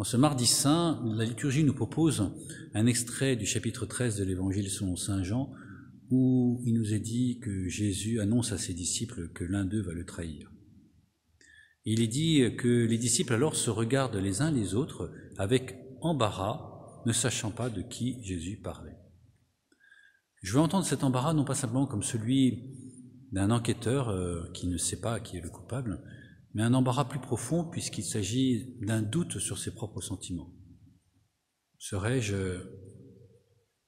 En ce mardi saint, la liturgie nous propose un extrait du chapitre 13 de l'évangile selon Saint Jean, où il nous est dit que Jésus annonce à ses disciples que l'un d'eux va le trahir. Il est dit que les disciples alors se regardent les uns les autres avec embarras, ne sachant pas de qui Jésus parlait. Je veux entendre cet embarras non pas simplement comme celui d'un enquêteur euh, qui ne sait pas qui est le coupable, mais un embarras plus profond puisqu'il s'agit d'un doute sur ses propres sentiments. Serais-je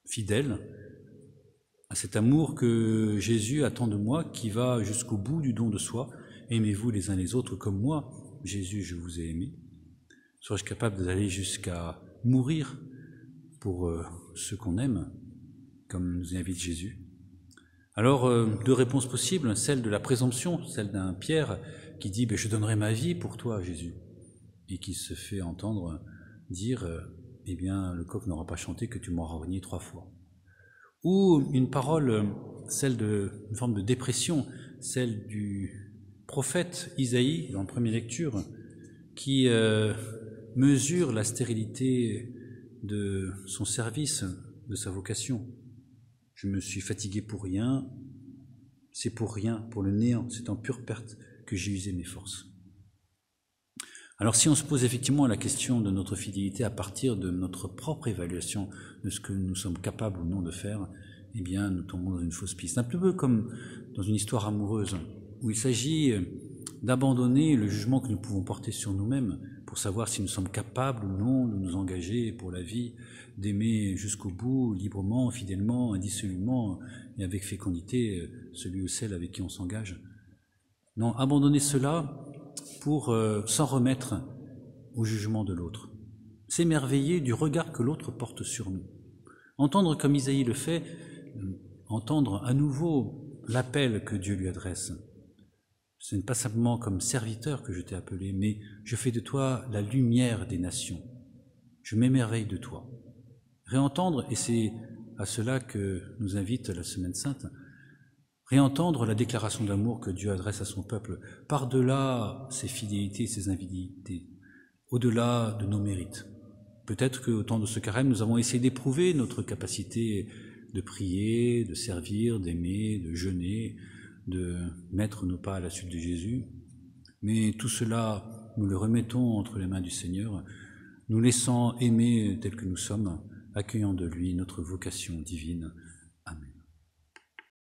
fidèle à cet amour que Jésus attend de moi, qui va jusqu'au bout du don de soi? Aimez-vous les uns les autres comme moi, Jésus, je vous ai aimé. Serais-je capable d'aller jusqu'à mourir pour euh, ceux qu'on aime, comme nous invite Jésus? Alors, euh, deux réponses possibles, celle de la présomption, celle d'un Pierre qui dit ben, Je donnerai ma vie pour toi, Jésus, et qui se fait entendre dire euh, Eh bien, le coq n'aura pas chanté que tu m'auras renié trois fois. Ou une parole, euh, celle de une forme de dépression, celle du prophète Isaïe, dans la première lecture, qui euh, mesure la stérilité de son service, de sa vocation. Je me suis fatigué pour rien, c'est pour rien, pour le néant, c'est en pure perte que j'ai usé mes forces. Alors si on se pose effectivement la question de notre fidélité à partir de notre propre évaluation de ce que nous sommes capables ou non de faire, eh bien nous tombons dans une fausse piste. Un peu comme dans une histoire amoureuse, où il s'agit d'abandonner le jugement que nous pouvons porter sur nous-mêmes pour savoir si nous sommes capables ou non de nous engager pour la vie, d'aimer jusqu'au bout, librement, fidèlement, indissolument et avec fécondité celui ou celle avec qui on s'engage. Non, abandonner cela pour euh, s'en remettre au jugement de l'autre. S'émerveiller du regard que l'autre porte sur nous. Entendre comme Isaïe le fait, euh, entendre à nouveau l'appel que Dieu lui adresse. Ce n'est pas simplement comme serviteur que je t'ai appelé, mais je fais de toi la lumière des nations. Je m'émerveille de toi. Réentendre, et c'est à cela que nous invite la Semaine Sainte, réentendre la déclaration d'amour que Dieu adresse à son peuple, par-delà ses fidélités, ses infidélités, au-delà de nos mérites. Peut-être qu'au temps de ce carême, nous avons essayé d'éprouver notre capacité de prier, de servir, d'aimer, de jeûner, de mettre nos pas à la suite de Jésus. Mais tout cela, nous le remettons entre les mains du Seigneur, nous laissant aimer tel que nous sommes, accueillant de lui notre vocation divine